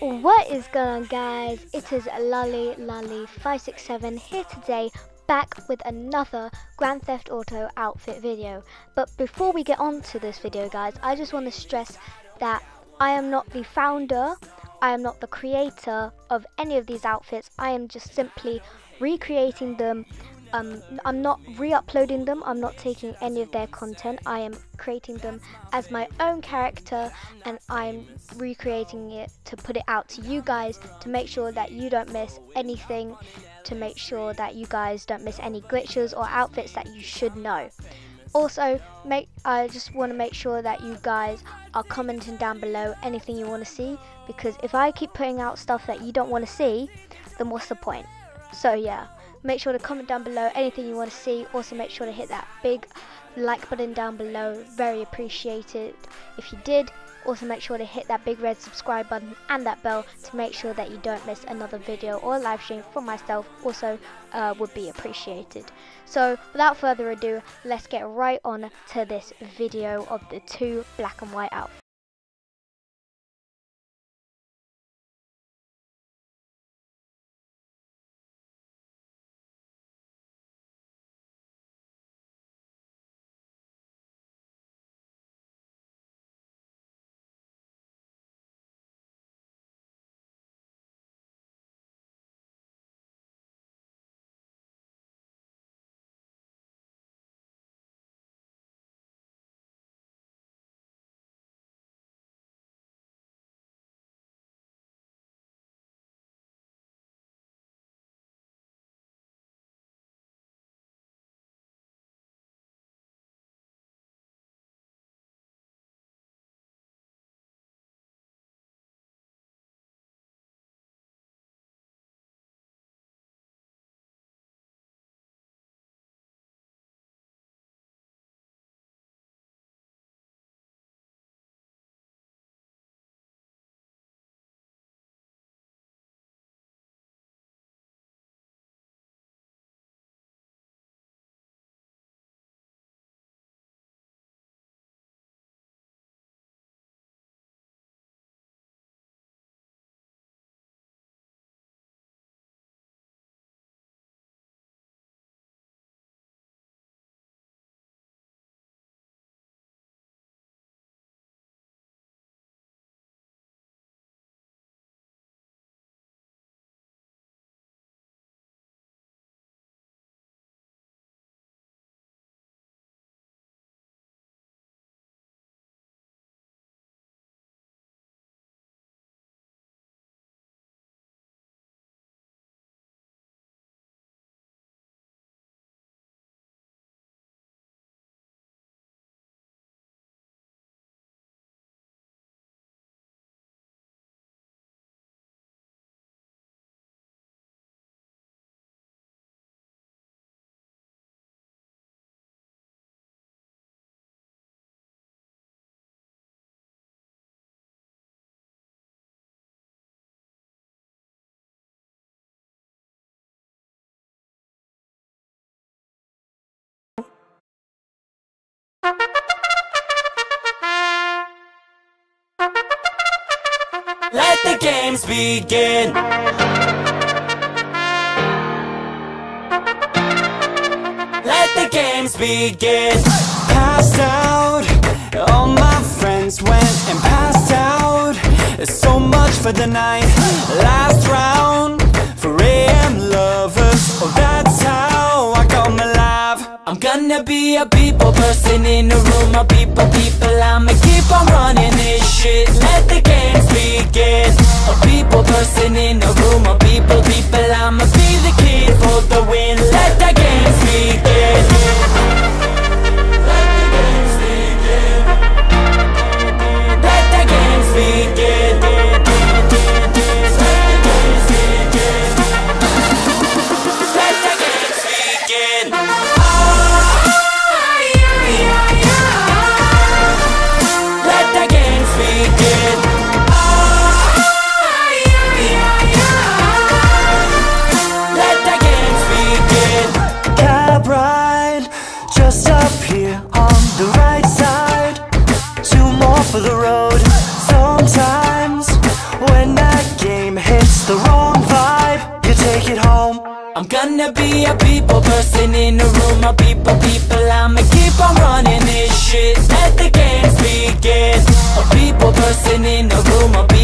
what is going on guys? It is Lolly Lolly 567 here today back with another Grand Theft Auto outfit video. But before we get on to this video guys, I just want to stress that I am not the founder, I am not the creator of any of these outfits. I am just simply recreating them um, I'm not re-uploading them. I'm not taking any of their content. I am creating them as my own character and I'm recreating it to put it out to you guys to make sure that you don't miss anything to make sure that you guys don't miss any glitches or outfits that you should know. Also, make I just want to make sure that you guys are commenting down below anything you want to see because if I keep putting out stuff that you don't want to see, then what's the point? So yeah, make sure to comment down below anything you want to see. Also make sure to hit that big like button down below. Very appreciated if you did. Also make sure to hit that big red subscribe button and that bell to make sure that you don't miss another video or live stream from myself. Also uh, would be appreciated. So without further ado, let's get right on to this video of the two black and white outfits. Let the games begin. Let the games begin. Passed out, all my friends went and passed out. So much for the night. Last round for AM lovers. I'm gonna be a people person in the room. A people, people. I'ma keep on running this shit. Let the games begin. A people person in the room. A people, people. I'ma be the kid for the win. Let the just up here on the right side. Two more for the road. Sometimes when that game hits the wrong vibe You take it home. I'm gonna be a people person in a room of people, people. I'ma keep on running this shit. Let the games begin. A people person in a room of people